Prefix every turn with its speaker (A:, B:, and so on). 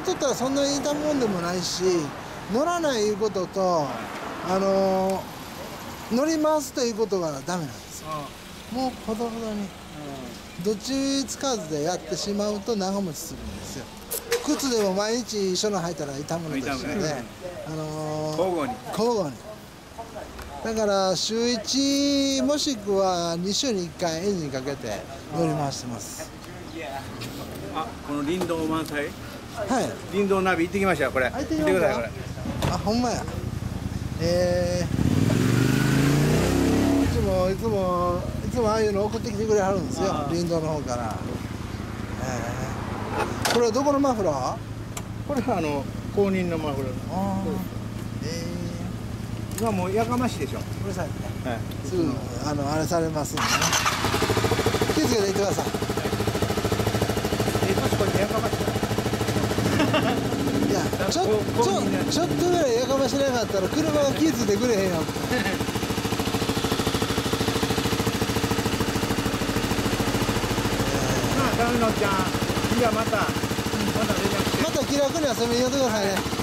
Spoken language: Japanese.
A: っとったらそんなに痛むもんでもないし乗らないいうこととあのー乗り回すということがダメなんですよ。もうほどほどに。どっちつかずでやってしまうと長持ちするんですよ。靴でも毎日一緒の履いたら痛むのと一緒で、
B: ね。
A: あのー
B: 交互に。
A: 交互に。だから週1もしくは2週に1回エンジンかけて乗り回してます。
B: あこの林道満載？
A: はい。
B: 林道ナビ行ってきましたよこれ。
A: あ行って
B: 見てくださいこれ。
A: あほんまや。えー、いつもいつもいつもああいうの送ってきてくれはるんですよ
B: あー
A: 林道の方から。えー、これはどこのマフラー？あ
B: これはあの公認のマフラー。
A: あ
B: そう
A: え
B: 今もうやかましいでしょ。
A: ー、うるさいね
B: はい。
A: すぐあのあれされますんでね。気をつけていってください
B: え確かにやかましい
A: いやちょ
B: こ
A: ちょちょっとぐらいやかましなかったら車が気付いてくれへんよ。
B: まあダメのちゃん。またまた連絡して。
A: また気楽に遊びに寄ってくださいね